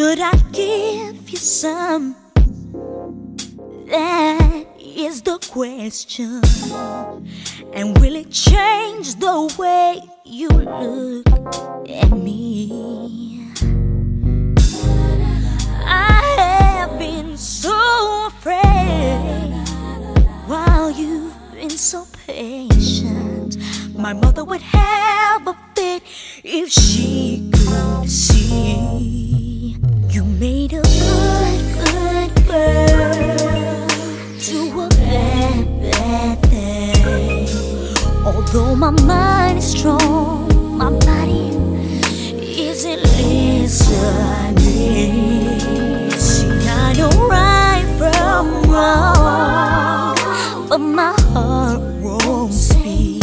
handsome? That is the question. And will it change the way you look at me? I have been so afraid while you've been so patient. My mother would have Although my mind is strong, my body isn't listening. See, I know right from wrong, but my heart won't speak.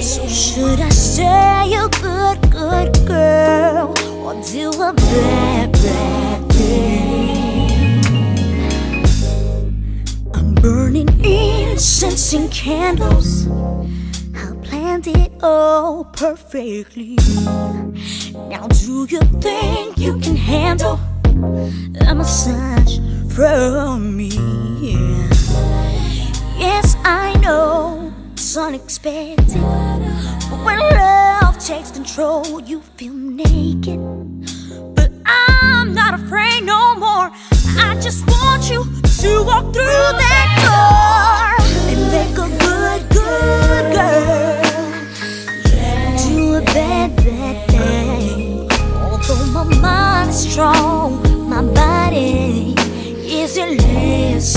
So should I stay a oh, good, good girl or do a bad, bad thing? I'm burning incense and candles. Planned it all perfectly. Now, do you think you can handle a massage from me? Yes, I know it's unexpected. But when love takes control, you feel naked. Is strong, my body isn't listening.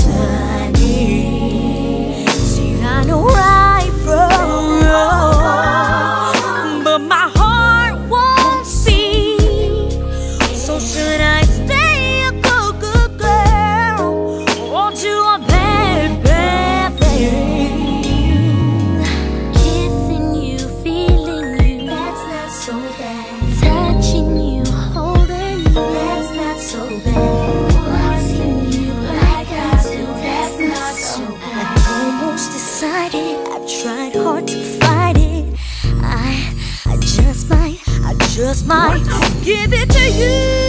Almost decided, I've tried hard to fight it. I, I just might, I just might give it to you.